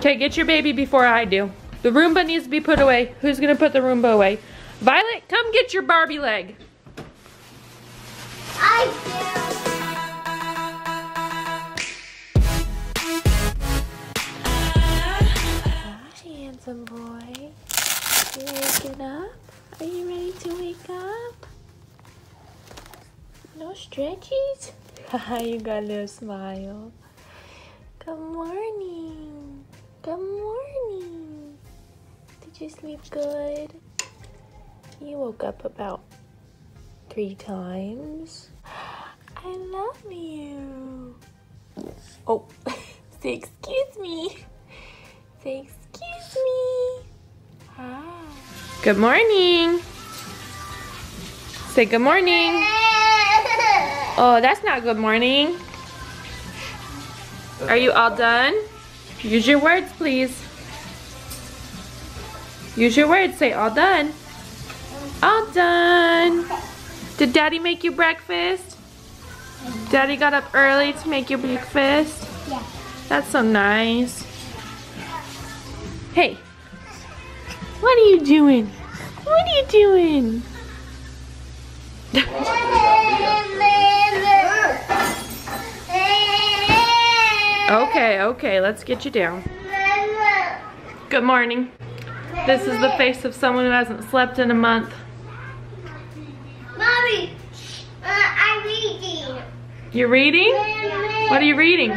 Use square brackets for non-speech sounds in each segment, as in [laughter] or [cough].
Okay, get your baby before I do. The Roomba needs to be put away. Who's gonna put the Roomba away? Violet, come get your Barbie leg. I Gosh, handsome boy. You waking up? Are you ready to wake up? No stretchies? [laughs] you got a little smile. Good morning. Good morning. Did you sleep good? You woke up about three times. [gasps] I love you. Oh, [laughs] say excuse me. Say excuse me. Hi. Good morning. Say good morning. [laughs] Oh, that's not good morning. Are you all done? Use your words, please. Use your words. Say all done. All done. Did daddy make you breakfast? Daddy got up early to make you breakfast? Yeah. That's so nice. Hey, what are you doing? What are you doing? Okay, okay, let's get you down. Good morning. This is the face of someone who hasn't slept in a month. Mommy, uh, I'm reading. You're reading? What are you reading?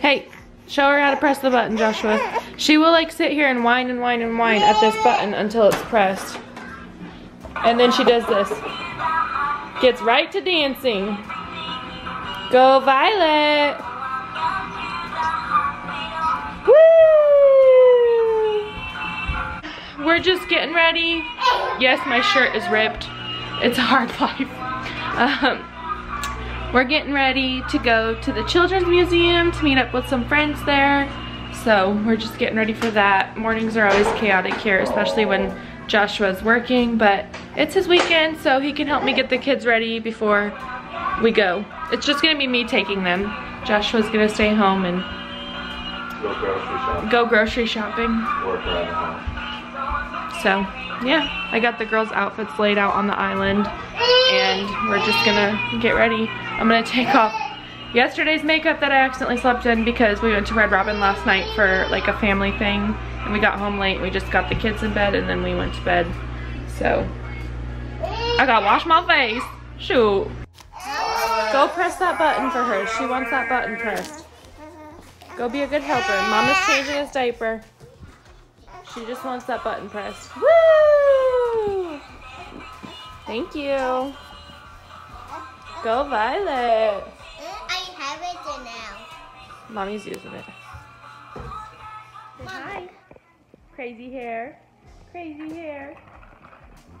Hey, show her how to press the button, Joshua. She will like sit here and whine and whine and whine at this button until it's pressed. And then she does this. Gets right to dancing. Go Violet! Woo! We're just getting ready. Yes, my shirt is ripped. It's a hard [laughs] life. Um, we're getting ready to go to the Children's Museum to meet up with some friends there. So we're just getting ready for that. Mornings are always chaotic here, especially when Joshua's working, but it's his weekend, so he can help me get the kids ready before we go. It's just gonna be me taking them. Joshua's gonna stay home and Go grocery shopping. go grocery shopping. Work around the house. So, yeah, I got the girls' outfits laid out on the island and we're just gonna get ready. I'm gonna take off yesterday's makeup that I accidentally slept in because we went to Red Robin last night for like a family thing and we got home late. We just got the kids in bed and then we went to bed. So, I gotta wash my face. Shoot. Go press that button for her. She wants that button pressed. Go be a good helper. Mama's changing his diaper. She just wants that button pressed. Woo! Thank you. Go Violet. I have it now. Mommy's using it. Say hi. Crazy hair. Crazy hair.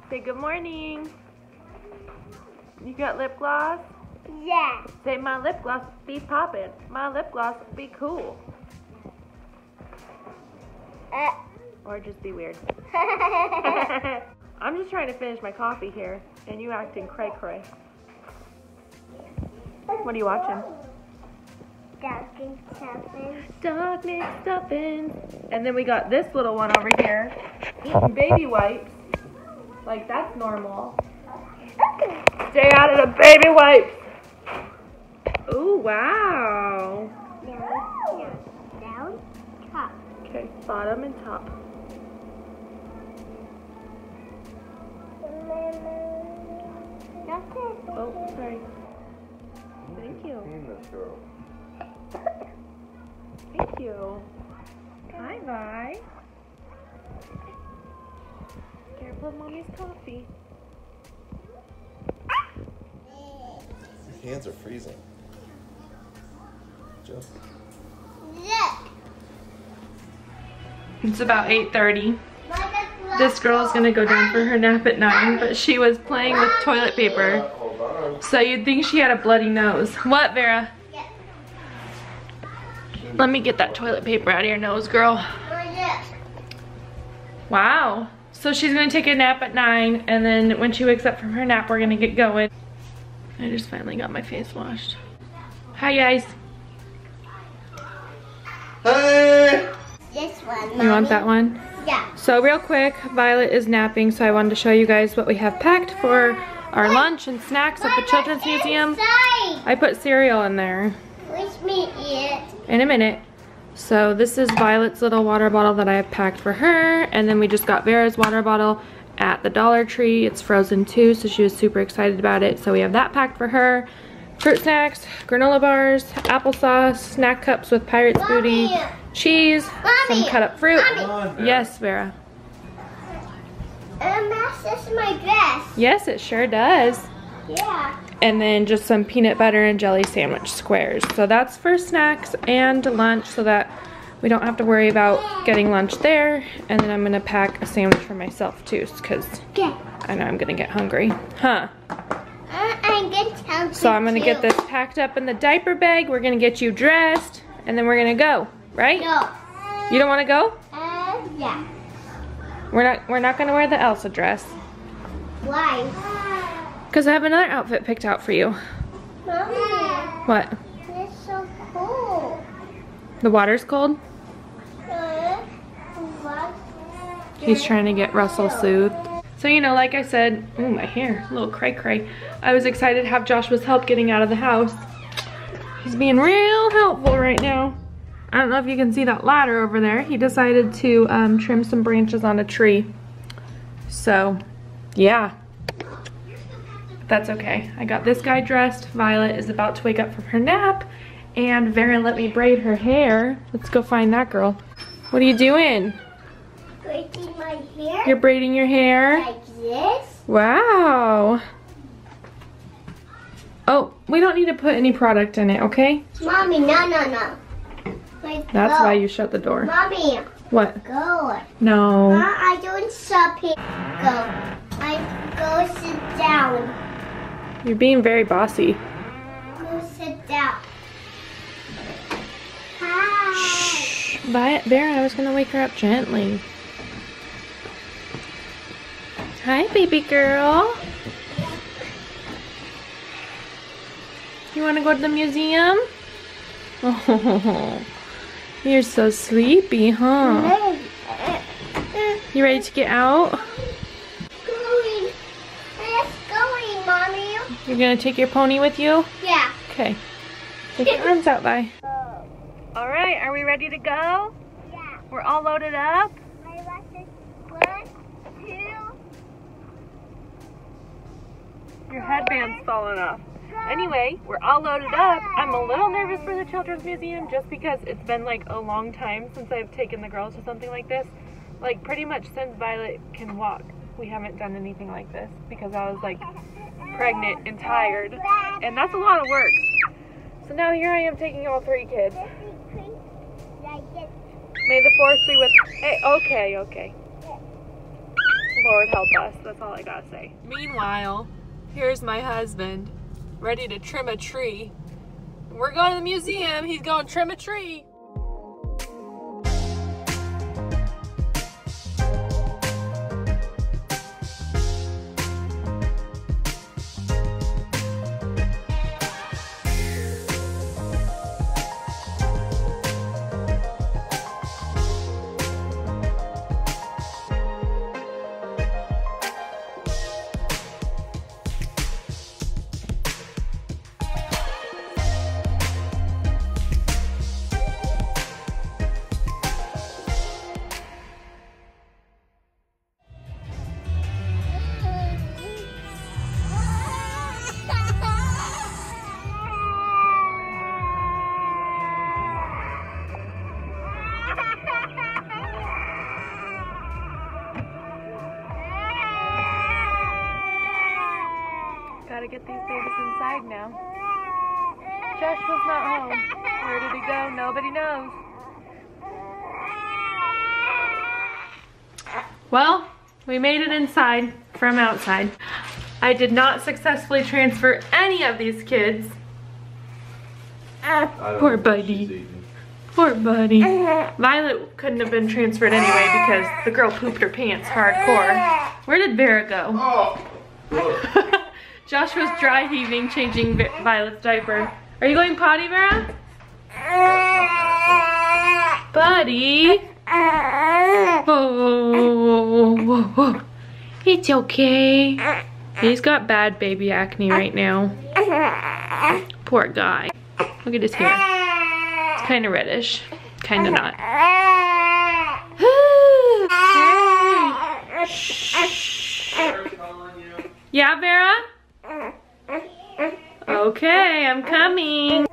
Say good morning. You got lip gloss? Yeah. Say my lip gloss be poppin'. My lip gloss be cool. Uh, Or just be weird. [laughs] I'm just trying to finish my coffee here, and you acting cray cray. What are you watching? Dunkin' Stuffin'. Doc McStuffins. And then we got this little one over here eating baby wipes. Like that's normal. Stay out of the baby wipes. Ooh, wow. Down, down, down, top. Okay, bottom and top. That's it. Oh, sorry. Thank you. Seen this girl. Thank you. Hi, Vi. Careful of mommy's coffee. Your hands are freezing. Look. It's about 8.30. This girl is gonna go down for her nap at 9, but she was playing with toilet paper. So you'd think she had a bloody nose. What, Vera? Let me get that toilet paper out of your nose, girl. Wow. So she's gonna take a nap at 9, and then when she wakes up from her nap, we're gonna get going. I just finally got my face washed. Hi, guys. One. You want that one? Yeah. So real quick, Violet is napping, so I wanted to show you guys what we have packed for our lunch and snacks at the Children's Museum. Inside. I put cereal in there Let me eat. in a minute. So this is Violet's little water bottle that I have packed for her. And then we just got Vera's water bottle at the Dollar Tree. It's frozen too, so she was super excited about it. So we have that packed for her. Fruit snacks, granola bars, applesauce, snack cups with Pirate's Booty, Mommy. cheese, some cut up fruit. Mommy. Come on, Vera. Yes, Vera. Um, that's just my dress. Yes, it sure does. Yeah. and then just some peanut butter and jelly sandwich squares. So that's for snacks and lunch so that we don't have to worry about getting lunch there. And then I'm gonna pack a sandwich for myself too because I know I'm gonna get hungry. Huh. I'm So I'm gonna you. get this packed up in the diaper bag. We're gonna get you dressed and then we're gonna go, right? No. You don't wanna go? Uh, yeah. We're not we're not gonna wear the Elsa dress. Why? Because I have another outfit picked out for you. Mommy, What? it's so cool. The water's cold? He's trying to get Russell soothed. So, you know, like I said, ooh, my hair, a little cray cray. I was excited to have Joshua's help getting out of the house. He's being real helpful right now. I don't know if you can see that ladder over there. He decided to um, trim some branches on a tree. So, yeah. That's okay. I got this guy dressed. Violet is about to wake up from her nap. And Vera let me braid her hair. Let's go find that girl. What are you doing? Braiding my hair You're braiding your hair? like this. Wow. Oh, we don't need to put any product in it, okay? Mommy, no, no, no. Like, That's go. why you shut the door. Mommy, What? go. No. Ma, I don't shopping. Go. I go sit down. You're being very bossy. Go sit down. Hi. Shh. Vera, I was gonna wake her up gently. Hi, baby girl. You wanna go to the museum? Oh, [laughs] you're so sleepy, huh? You ready to get out? Going. Let's going, mommy. You're gonna take your pony with you? Yeah. Okay. Take your arms out, Vi. [laughs] All right, are we ready to go? Yeah. We're all loaded up? My lessons. One, two. Your headband's falling off. Anyway, we're all loaded up. I'm a little nervous for the Children's Museum just because it's been like a long time since I've taken the girls to something like this. Like pretty much since Violet can walk, we haven't done anything like this because I was like pregnant and tired. And that's a lot of work. So now here I am taking all three kids. May the force be with. Hey, okay, okay. Lord help us. That's all I gotta say. Meanwhile, here's my husband, ready to trim a tree. We're going to the museum. He's going to trim a tree. We made it inside from outside. I did not successfully transfer any of these kids. Ah, don't Poor buddy. Poor buddy. [laughs] Violet couldn't have been transferred anyway because the girl pooped her pants hardcore. Where did Vera go? Oh! [laughs] Josh was dry heaving, changing Violet's diaper. Are you going potty, Vera? Buddy? It's okay. He's got bad baby acne right now. Poor guy. Look at his hair. It's kind of reddish. Kind of not. yeah, Vera? Okay, I'm coming.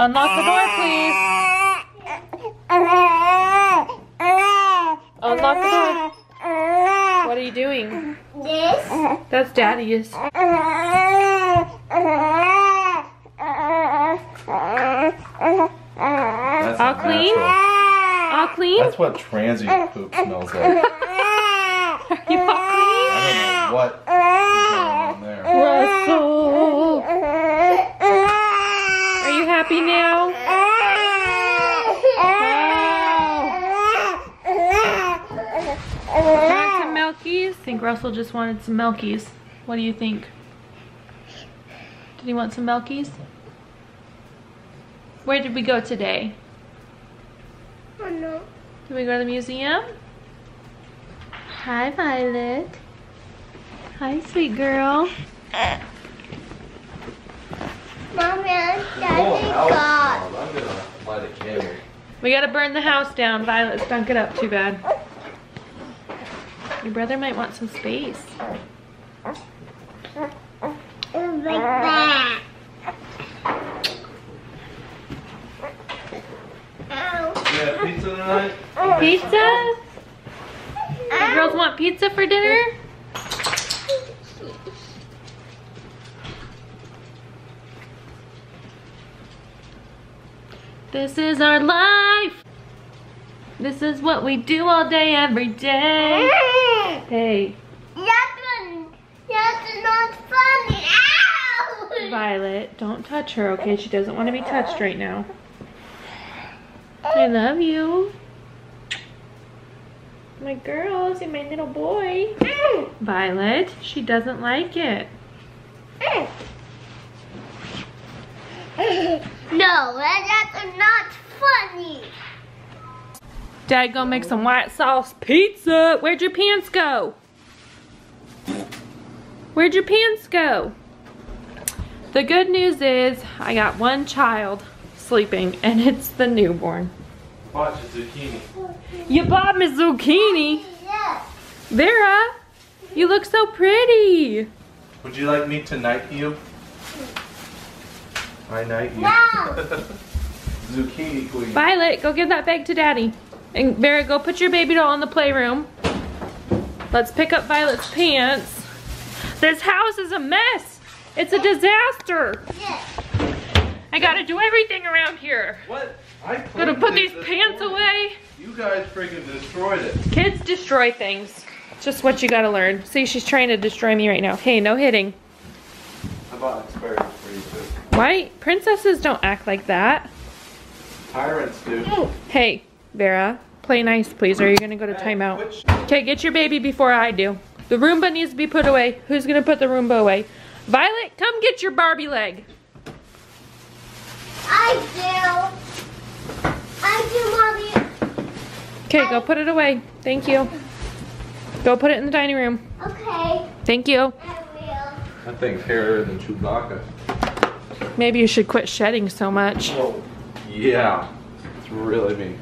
Unlock the door, please. Unlock the door. What are you doing? This. That's Daddy's. That's All clean? natural. All clean? That's what transient poop smells like. [laughs] You all clean? I don't know what is going on there. Russell. Are you happy now? Want some milkies? think Russell just wanted some milkies. What do you think? Did he want some milkies? Where did we go today? Oh no. Did we go to the museum? Hi, Violet. Hi, sweet girl. Uh, Mommy and got. I'm gonna light a candle. We gotta burn the house down. Violet stunk it up too bad. Your brother might want some space. Like that. Yeah, pizza tonight? Pizza? The girls want pizza for dinner? This is our life. This is what we do all day, every day. Hey, That's, not! Violet, don't touch her, okay? She doesn't want to be touched right now. I love you. My girls and my little boy. Violet, she doesn't like it. No, that's not funny. Dad, go make some white sauce pizza. Where'd your pants go? Where'd your pants go? The good news is I got one child sleeping and it's the newborn. Watch a zucchini. You bought me zucchini. Yes. Vera, you look so pretty. Would you like me to night you? I night you. No. [laughs] Zucchini queen. Violet, go give that bag to Daddy. And Vera, go put your baby doll in the playroom. Let's pick up Violet's pants. This house is a mess. It's a disaster. Yes. I gotta do everything around here. What? I Gotta put these pants morning. away. You guys freaking destroyed it. Kids destroy things. Just what you gotta learn. See, she's trying to destroy me right now. Hey, no hitting. I bought experiments for you too. Why? Princesses don't act like that. Tyrants do. Oh. Hey, Vera, play nice, please, or you're gonna go to timeout. Okay, get your baby before I do. The Roomba needs to be put away. Who's gonna put the Roomba away? Violet, come get your Barbie leg. I do. I do, mommy. Okay, go put it away. Thank you. Go put it in the dining room. Okay. Thank you. I will. That thing's hairier than Chewbacca. Maybe you should quit shedding so much. Whoa. Yeah. It's really me.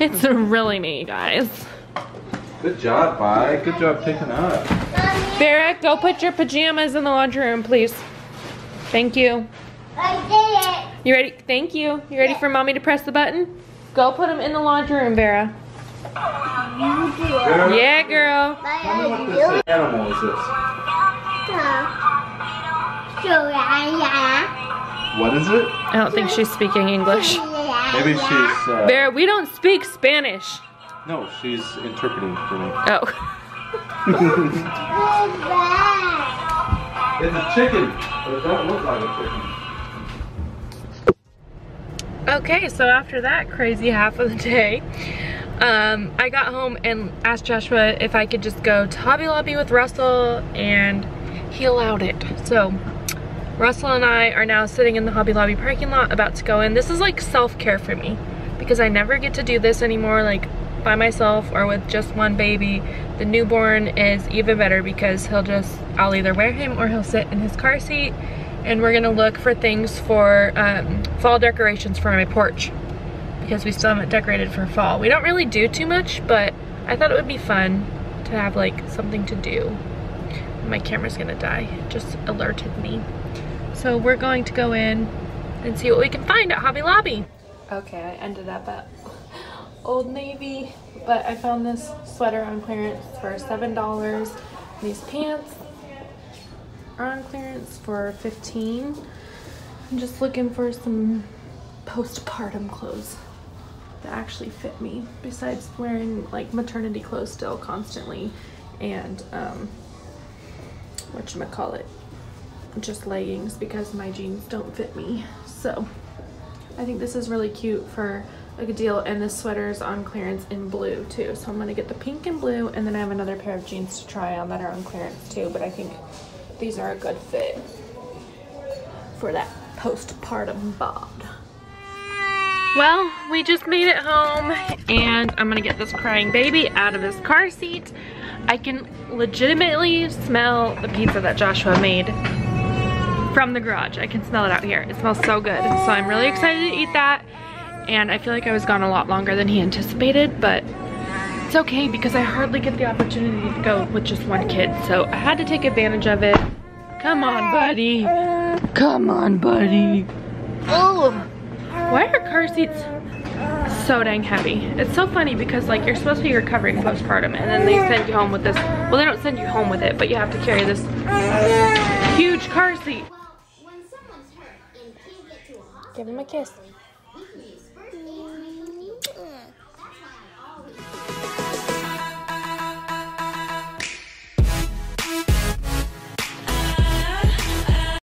It's really me, guys. Good job, Vi. Good job picking up. Mommy, Vera, go put your pajamas in the laundry room, please. Thank you. I did it. You ready? Thank you. You ready for mommy to press the button? Go put them in the laundry room, Vera. did it. You do it. Vera, Yeah, girl. Tell me what this animal is this. So, yeah, What is it? I don't think she's speaking English. Maybe she's. Uh, Vera, we don't speak Spanish. no, she's interpreting for me. Oh. [laughs] It's a chicken, but it doesn't look like a chicken. Okay, so after that crazy half of the day, um, I got home and asked Joshua if I could just go to Hobby Lobby with Russell, and he allowed it. So Russell and I are now sitting in the Hobby Lobby parking lot about to go in. This is like self-care for me because I never get to do this anymore. Like by myself or with just one baby, the newborn is even better because he'll just, I'll either wear him or he'll sit in his car seat and we're gonna look for things for um, fall decorations for my porch because we still haven't decorated for fall. We don't really do too much, but I thought it would be fun to have like something to do. My camera's gonna die, it just alerted me. So we're going to go in and see what we can find at Hobby Lobby. Okay, I ended up at Old Navy, but I found this sweater on clearance for $7. These pants are on clearance for 15 I'm just looking for some postpartum clothes that actually fit me besides wearing like maternity clothes still constantly and um whatchamacallit just leggings because my jeans don't fit me. So I think this is really cute for a good deal. And this sweater is on clearance in blue too. So I'm gonna get the pink and blue and then I have another pair of jeans to try on that are on clearance too. But I think these are a good fit for that postpartum bod. Well, we just made it home and I'm gonna get this crying baby out of his car seat. I can legitimately smell the pizza that Joshua made from the garage. I can smell it out here. It smells so good. So I'm really excited to eat that. And I feel like I was gone a lot longer than he anticipated, but it's okay because I hardly get the opportunity to go with just one kid. So I had to take advantage of it. Come on, buddy. Come on, buddy. Oh, why are car seats so dang heavy? It's so funny because like you're supposed to be recovering postpartum and then they send you home with this. Well, they don't send you home with it, but you have to carry this huge car seat. Give him a kiss.